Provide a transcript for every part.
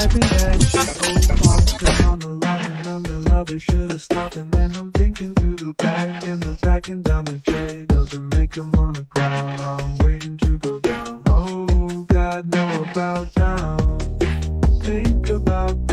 On the and love, it should've stopped. And then I'm thinking through the back, the back and down the J doesn't make him. I'm waiting to go down. Oh, God, know about down. Think about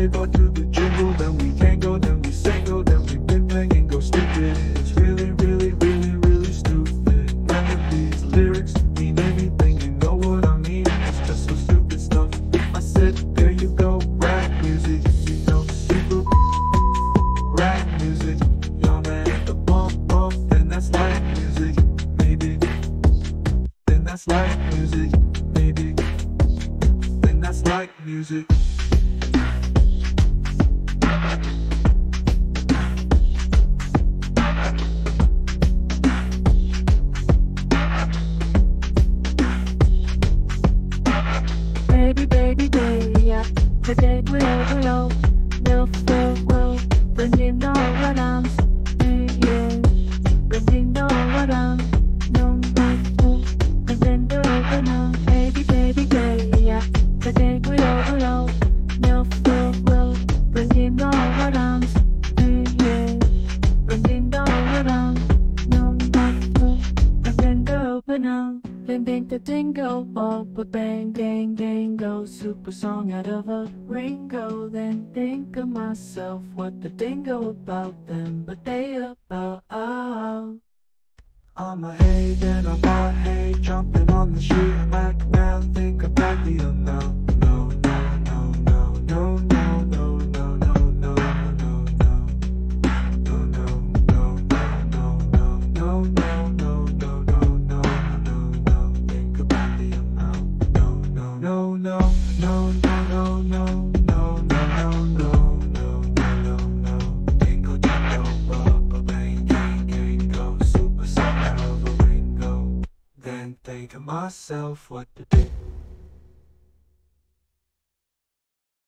the jiggle to the jingle. Then we can't go, then we single. Then we been banging, go stupid. It's really, really, really, really stupid. None of these lyrics mean anything. You know what I mean? It's just so stupid stuff. I said, there you go, rap music. You know, super rap music. Y'all man at the bump bump, then that's like music. Maybe, then that's like music. Maybe, then that's like music. I'm, you no baby, baby, baby, yeah. We'll roll, we'll you Bang bang the dingo ball, but bang bang dingo. Super song out of a Ringo. Then think of myself, what the dingo about them, but they about oh. I'm a hey, then I'm a hey, jumping on the sheet. Myself, what to do.